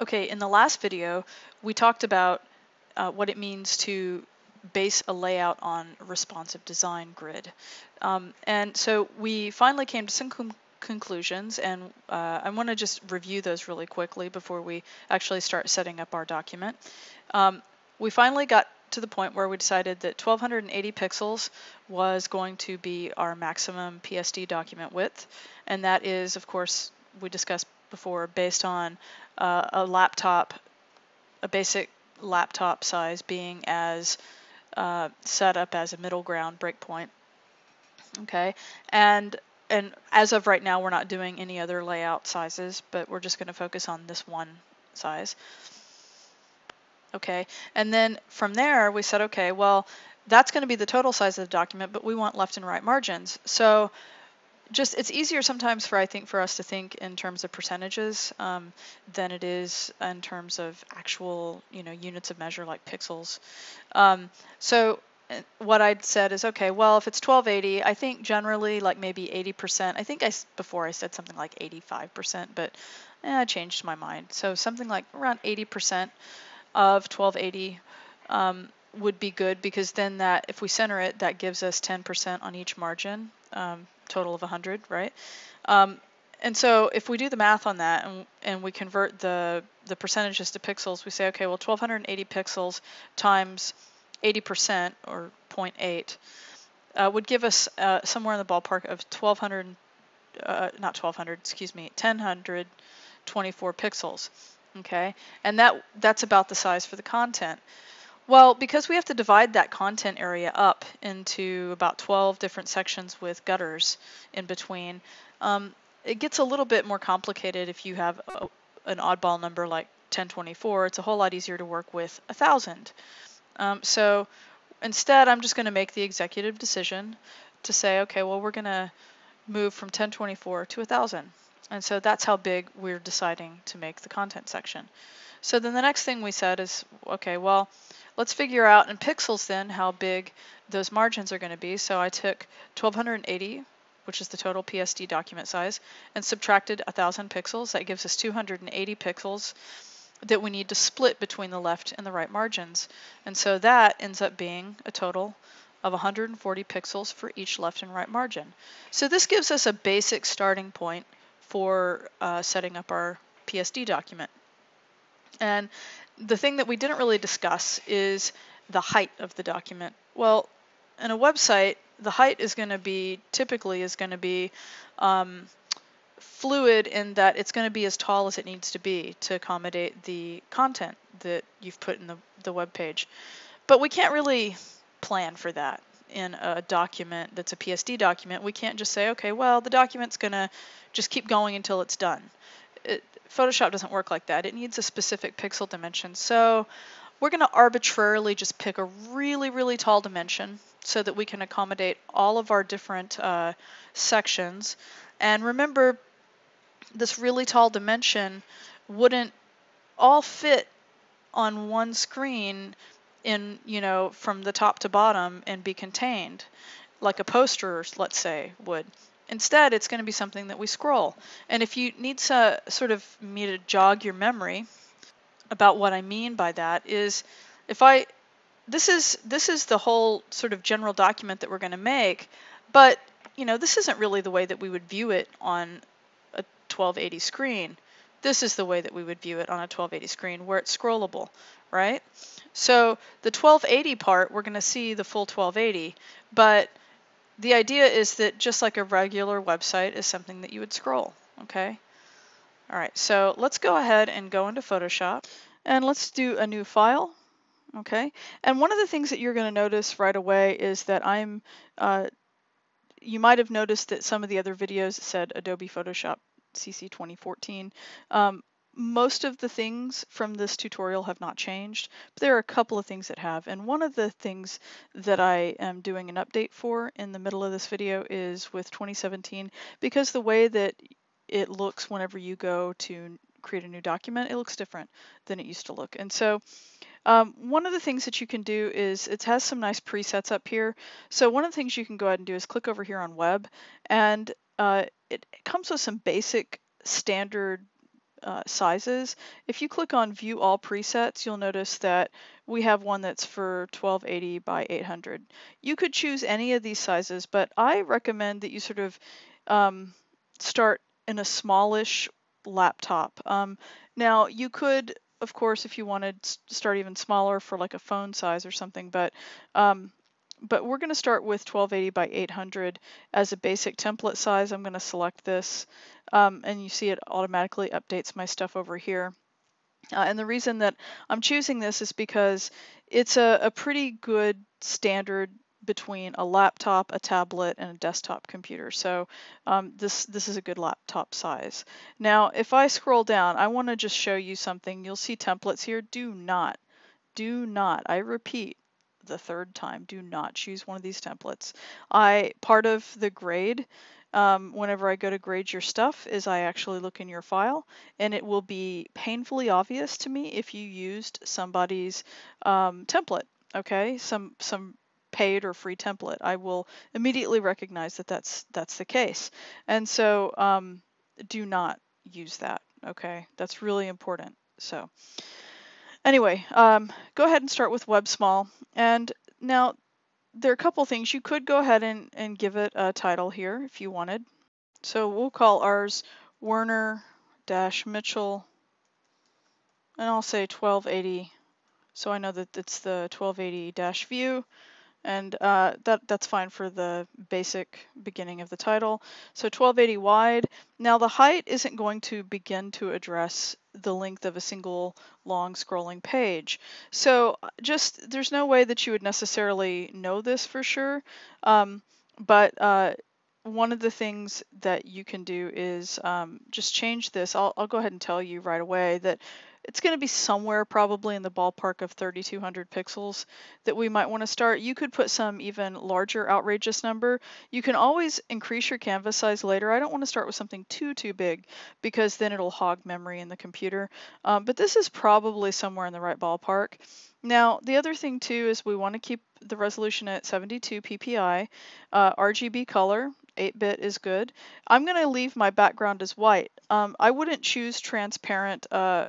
Okay, in the last video, we talked about uh, what it means to base a layout on responsive design grid. Um, and so we finally came to some conclusions, and uh, I want to just review those really quickly before we actually start setting up our document. Um, we finally got to the point where we decided that 1280 pixels was going to be our maximum PSD document width, and that is, of course, we discussed before, based on uh, a laptop, a basic laptop size being as uh, set up as a middle ground breakpoint. Okay, and and as of right now, we're not doing any other layout sizes, but we're just going to focus on this one size. Okay, and then from there we said, okay, well, that's going to be the total size of the document, but we want left and right margins. So just it's easier sometimes for I think for us to think in terms of percentages um, than it is in terms of actual you know units of measure like pixels. Um, so uh, what I'd said is okay well if it's 1280 I think generally like maybe 80% I think I before I said something like 85% but eh, I changed my mind so something like around 80% of 1280 um, would be good because then that if we center it that gives us 10% on each margin um, total of 100, right? Um, and so if we do the math on that and, and we convert the, the percentages to pixels, we say, okay, well, 1280 pixels times 80% or 0.8 uh, would give us uh, somewhere in the ballpark of 1200, uh, not 1200, excuse me, 1024 pixels. Okay, and that that's about the size for the content. Well, because we have to divide that content area up into about 12 different sections with gutters in between, um, it gets a little bit more complicated if you have a, an oddball number like 1024. It's a whole lot easier to work with 1,000. Um, so instead, I'm just going to make the executive decision to say, okay, well, we're going to move from 1024 to 1,000. And so that's how big we're deciding to make the content section. So then the next thing we said is, okay, well, let's figure out in pixels then how big those margins are going to be. So I took 1280, which is the total PSD document size, and subtracted 1000 pixels. That gives us 280 pixels that we need to split between the left and the right margins. And so that ends up being a total of 140 pixels for each left and right margin. So this gives us a basic starting point for uh, setting up our PSD document. And the thing that we didn't really discuss is the height of the document. Well, in a website, the height is going to be typically is going to be um, fluid in that it's going to be as tall as it needs to be to accommodate the content that you've put in the, the web page. But we can't really plan for that in a document that's a PSD document. We can't just say, okay, well, the document's going to just keep going until it's done it, Photoshop doesn't work like that. It needs a specific pixel dimension. So we're going to arbitrarily just pick a really, really tall dimension so that we can accommodate all of our different uh, sections. And remember, this really tall dimension wouldn't all fit on one screen in, you know, from the top to bottom and be contained like a poster, let's say, would. Instead, it's going to be something that we scroll. And if you need to sort of me to jog your memory about what I mean by that is if I this is this is the whole sort of general document that we're going to make, but you know, this isn't really the way that we would view it on a 1280 screen. This is the way that we would view it on a 1280 screen where it's scrollable, right? So the 1280 part, we're going to see the full 1280, but the idea is that just like a regular website is something that you would scroll, okay? All right, so let's go ahead and go into Photoshop and let's do a new file, okay? And one of the things that you're gonna notice right away is that I'm, uh, you might have noticed that some of the other videos said Adobe Photoshop CC 2014. Um, most of the things from this tutorial have not changed, but there are a couple of things that have. And one of the things that I am doing an update for in the middle of this video is with 2017, because the way that it looks whenever you go to create a new document, it looks different than it used to look. And so um, one of the things that you can do is it has some nice presets up here. So one of the things you can go ahead and do is click over here on web and uh, it comes with some basic standard uh, sizes. If you click on view all presets, you'll notice that we have one that's for 1280 by 800. You could choose any of these sizes, but I recommend that you sort of um, start in a smallish laptop. Um, now you could, of course, if you wanted, start even smaller for like a phone size or something, but um, but we're going to start with 1280 by 800 as a basic template size. I'm going to select this um, and you see it automatically updates my stuff over here. Uh, and the reason that I'm choosing this is because it's a, a pretty good standard between a laptop, a tablet, and a desktop computer. So um, this this is a good laptop size. Now, if I scroll down, I want to just show you something. You'll see templates here. Do not, do not, I repeat, the third time, do not choose one of these templates. I part of the grade um, whenever I go to grade your stuff is I actually look in your file and it will be painfully obvious to me if you used somebody's um, template okay? Some some paid or free template. I will immediately recognize that that's that's the case. And so um, do not use that okay? That's really important. So anyway um, go ahead and start with web small and now there are a couple things. You could go ahead and, and give it a title here if you wanted. So we'll call ours Werner-Mitchell, and I'll say 1280. So I know that it's the 1280 dash view and uh, that that's fine for the basic beginning of the title. So 1280 wide. Now the height isn't going to begin to address the length of a single long scrolling page. So just there's no way that you would necessarily know this for sure, um, but uh, one of the things that you can do is um, just change this. I'll, I'll go ahead and tell you right away that it's going to be somewhere probably in the ballpark of 3200 pixels that we might want to start. You could put some even larger outrageous number. You can always increase your canvas size later. I don't want to start with something too, too big because then it'll hog memory in the computer. Um, but this is probably somewhere in the right ballpark. Now, the other thing too is we want to keep the resolution at 72 ppi. Uh, RGB color, 8-bit is good. I'm going to leave my background as white. Um, I wouldn't choose transparent uh,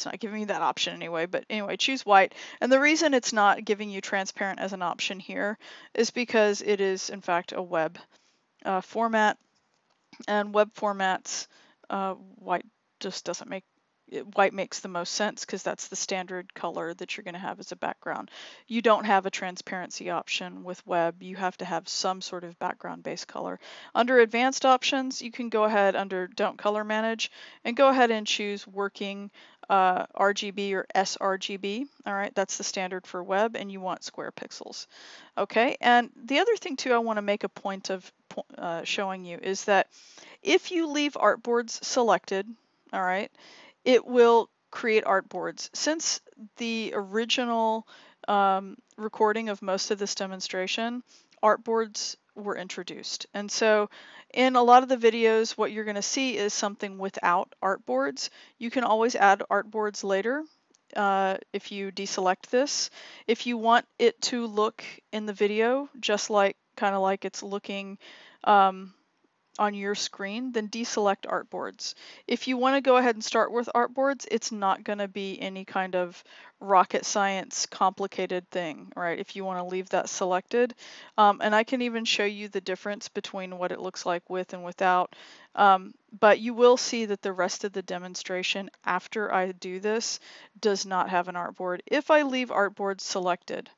it's not giving me that option anyway, but anyway, choose white. And the reason it's not giving you transparent as an option here is because it is in fact a web uh, format and web formats, uh, white just doesn't make white makes the most sense because that's the standard color that you're going to have as a background. You don't have a transparency option with web. You have to have some sort of background based color. Under advanced options, you can go ahead under don't color manage and go ahead and choose working uh, RGB or sRGB. All right, that's the standard for web and you want square pixels. Okay, and the other thing too I want to make a point of uh, showing you is that if you leave artboards selected, all right, it will create artboards. Since the original um, recording of most of this demonstration, artboards were introduced. And so in a lot of the videos, what you're going to see is something without artboards. You can always add artboards later uh, if you deselect this. If you want it to look in the video just like kind of like it's looking um, on your screen, then deselect artboards. If you want to go ahead and start with artboards, it's not going to be any kind of rocket science complicated thing, right? If you want to leave that selected. Um, and I can even show you the difference between what it looks like with and without. Um, but you will see that the rest of the demonstration after I do this does not have an artboard. If I leave artboards selected,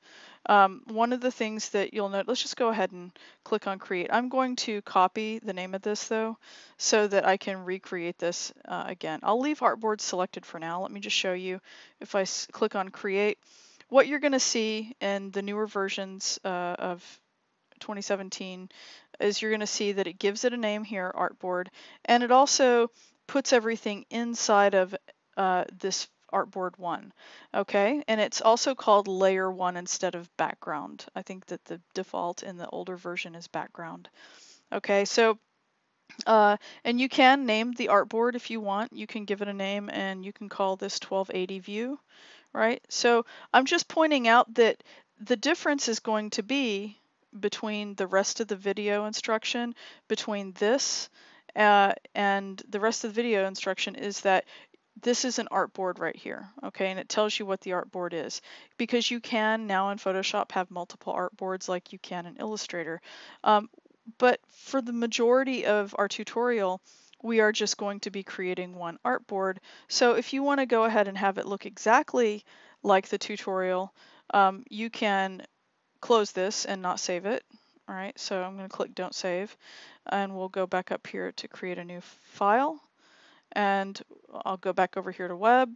um, one of the things that you'll note, let's just go ahead and click on create. I'm going to copy the name of this though, so that I can recreate this uh, again. I'll leave artboard selected for now. Let me just show you if I click on create, what you're gonna see in the newer versions uh, of 2017 is you're gonna see that it gives it a name here, artboard, and it also puts everything inside of uh, this artboard one. Okay, and it's also called layer one instead of background. I think that the default in the older version is background. Okay, so uh, and you can name the artboard if you want. You can give it a name and you can call this 1280 view, right? So I'm just pointing out that the difference is going to be between the rest of the video instruction between this Uh, and the rest of the video instruction is that this is an artboard right here, okay, and it tells you what the artboard is. Because you can now in Photoshop have multiple artboards like you can in Illustrator. Um, but for the majority of our tutorial, we are just going to be creating one artboard. So if you want to go ahead and have it look exactly like the tutorial, um, you can close this and not save it. All right, so I'm going to click Don't Save, and we'll go back up here to create a new file. And I'll go back over here to Web,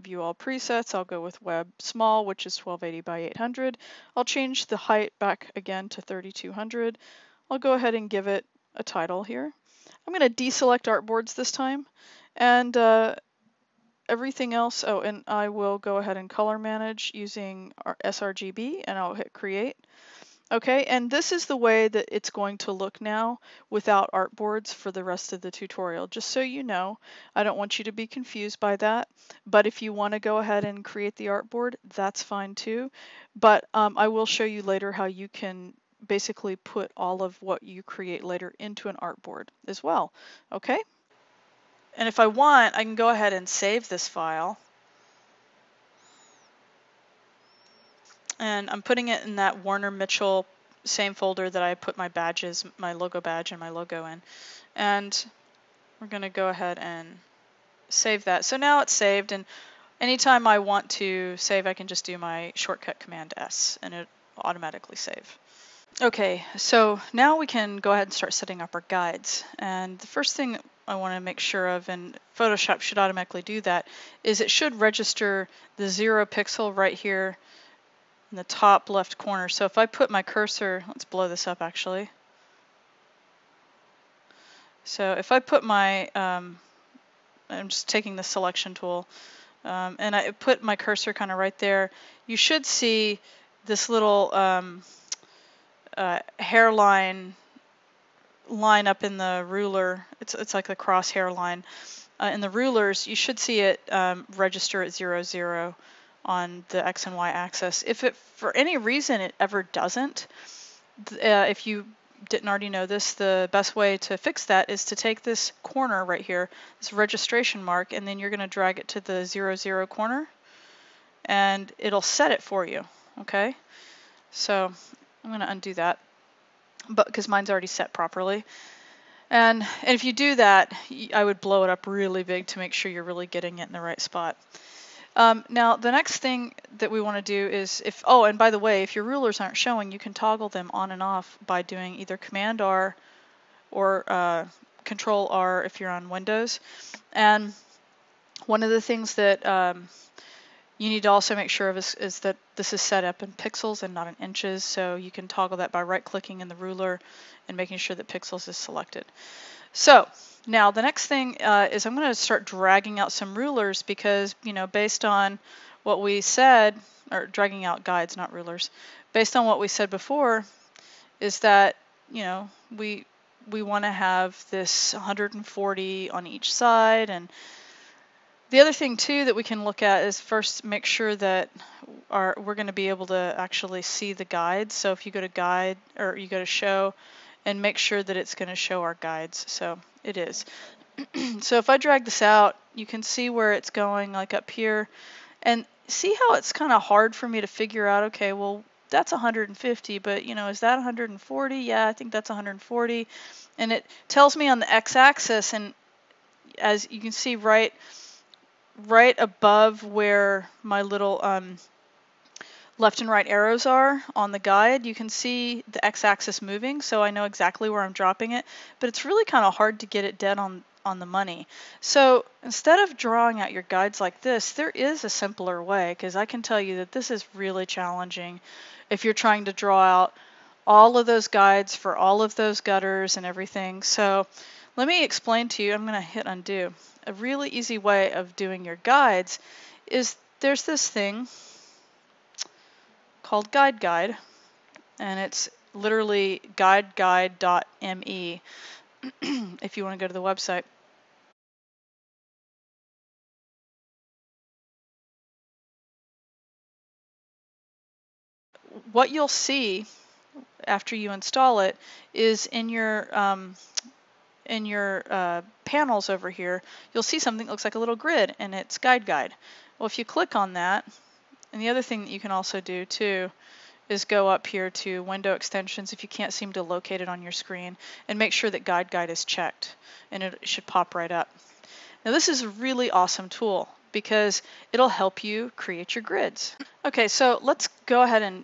view all presets. I'll go with Web Small, which is 1280 by 800. I'll change the height back again to 3200. I'll go ahead and give it a title here. I'm going to deselect artboards this time and uh, everything else. Oh, and I will go ahead and color manage using our sRGB and I'll hit create. Okay, and this is the way that it's going to look now without artboards for the rest of the tutorial. Just so you know, I don't want you to be confused by that, but if you want to go ahead and create the artboard, that's fine too. But um, I will show you later how you can basically put all of what you create later into an artboard as well. Okay? And if I want, I can go ahead and save this file. And I'm putting it in that Warner Mitchell same folder that I put my badges, my logo badge and my logo in. And we're going to go ahead and save that. So now it's saved and anytime I want to save, I can just do my shortcut command S and it automatically save. Okay, so now we can go ahead and start setting up our guides. And the first thing I want to make sure of, and Photoshop should automatically do that, is it should register the zero pixel right here in the top left corner. So if I put my cursor, let's blow this up actually. So if I put my, um, I'm just taking the selection tool, um, and I put my cursor kind of right there, you should see this little um, uh, hairline line up in the ruler. It's it's like the crosshair line. Uh, in the rulers, you should see it um, register at zero zero on the x and y axis. If it for any reason it ever doesn't, uh, if you didn't already know this, the best way to fix that is to take this corner right here, this registration mark, and then you're going to drag it to the zero zero corner, and it'll set it for you. Okay, so I'm going to undo that, but because mine's already set properly. And, and if you do that, I would blow it up really big to make sure you're really getting it in the right spot. Um, now, the next thing that we want to do is if, oh, and by the way, if your rulers aren't showing, you can toggle them on and off by doing either Command R or uh, Control R if you're on Windows. And one of the things that um, you need to also make sure of is, is, that this is set up in pixels and not in inches, so you can toggle that by right-clicking in the ruler and making sure that pixels is selected. So now the next thing uh, is I'm going to start dragging out some rulers because, you know, based on what we said, or dragging out guides, not rulers, based on what we said before, is that, you know, we we want to have this 140 on each side and the other thing too that we can look at is first make sure that our, we're going to be able to actually see the guides. So if you go to guide or you go to show and make sure that it's going to show our guides. So it is. so if I drag this out, you can see where it's going like up here and see how it's kind of hard for me to figure out, okay, well, that's 150, but you know, is that 140? Yeah, I think that's 140. And it tells me on the x-axis and as you can see right right above where my little um, left and right arrows are on the guide, you can see the x-axis moving, so I know exactly where I'm dropping it, but it's really kind of hard to get it dead on, on the money. So instead of drawing out your guides like this, there is a simpler way, because I can tell you that this is really challenging if you're trying to draw out all of those guides for all of those gutters and everything. So let me explain to you, I'm going to hit undo. A really easy way of doing your guides is there's this thing called GuideGuide, and it's literally guideguide.me if you want to go to the website. What you'll see after you install it is in your um, in your uh, panels over here, you'll see something that looks like a little grid and it's GuideGuide. Well, if you click on that, and the other thing that you can also do too is go up here to window extensions if you can't seem to locate it on your screen and make sure that GuideGuide is checked and it should pop right up. Now this is a really awesome tool because it'll help you create your grids. Okay, so let's go ahead and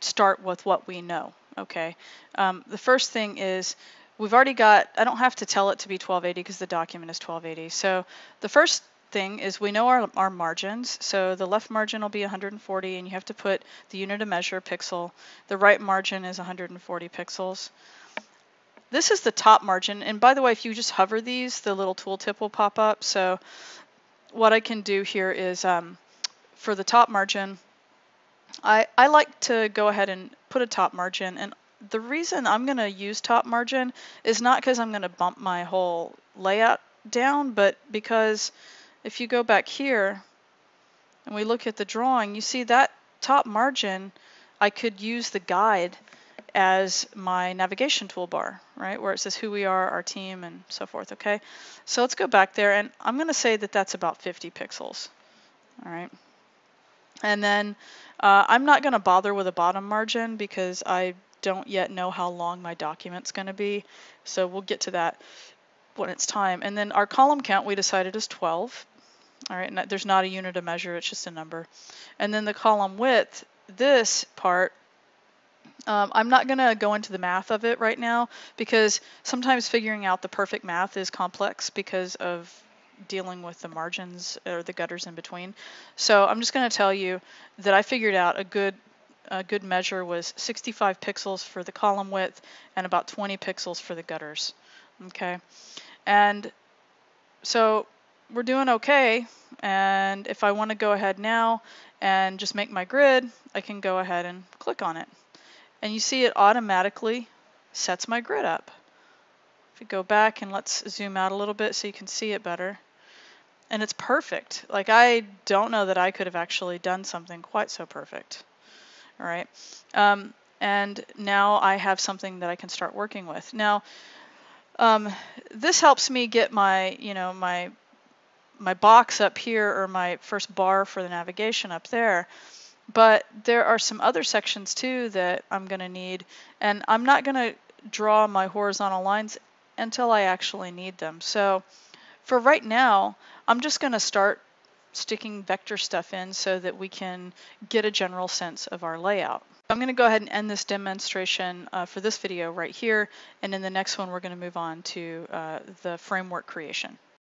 start with what we know. Okay, um, the first thing is we've already got, I don't have to tell it to be 1280 because the document is 1280. So the first thing is we know our, our margins. So the left margin will be 140 and you have to put the unit of measure pixel. The right margin is 140 pixels. This is the top margin. And by the way, if you just hover these, the little tooltip will pop up. So what I can do here is um, for the top margin, I, I like to go ahead and put a top margin. And the reason I'm going to use top margin is not because I'm going to bump my whole layout down, but because if you go back here and we look at the drawing, you see that top margin, I could use the guide as my navigation toolbar, right, where it says who we are, our team, and so forth, okay? So let's go back there, and I'm going to say that that's about 50 pixels, all right? And then uh, I'm not going to bother with a bottom margin because I don't yet know how long my document's going to be, so we'll get to that when it's time. And then our column count we decided is 12. All right, there's not a unit of measure, it's just a number. And then the column width, this part, um, I'm not going to go into the math of it right now because sometimes figuring out the perfect math is complex because of dealing with the margins or the gutters in between. So I'm just going to tell you that I figured out a good a good measure was 65 pixels for the column width and about 20 pixels for the gutters. Okay, and so we're doing okay. And if I want to go ahead now and just make my grid, I can go ahead and click on it. And you see it automatically sets my grid up. If we go back and let's zoom out a little bit so you can see it better. And it's perfect. Like I don't know that I could have actually done something quite so perfect. All right. Um, and now I have something that I can start working with. Now, um, this helps me get my, you know, my my box up here or my first bar for the navigation up there. But there are some other sections too that I'm going to need, and I'm not going to draw my horizontal lines until I actually need them. So for right now, I'm just going to start sticking vector stuff in so that we can get a general sense of our layout. I'm going to go ahead and end this demonstration uh, for this video right here, and in the next one we're going to move on to uh, the framework creation.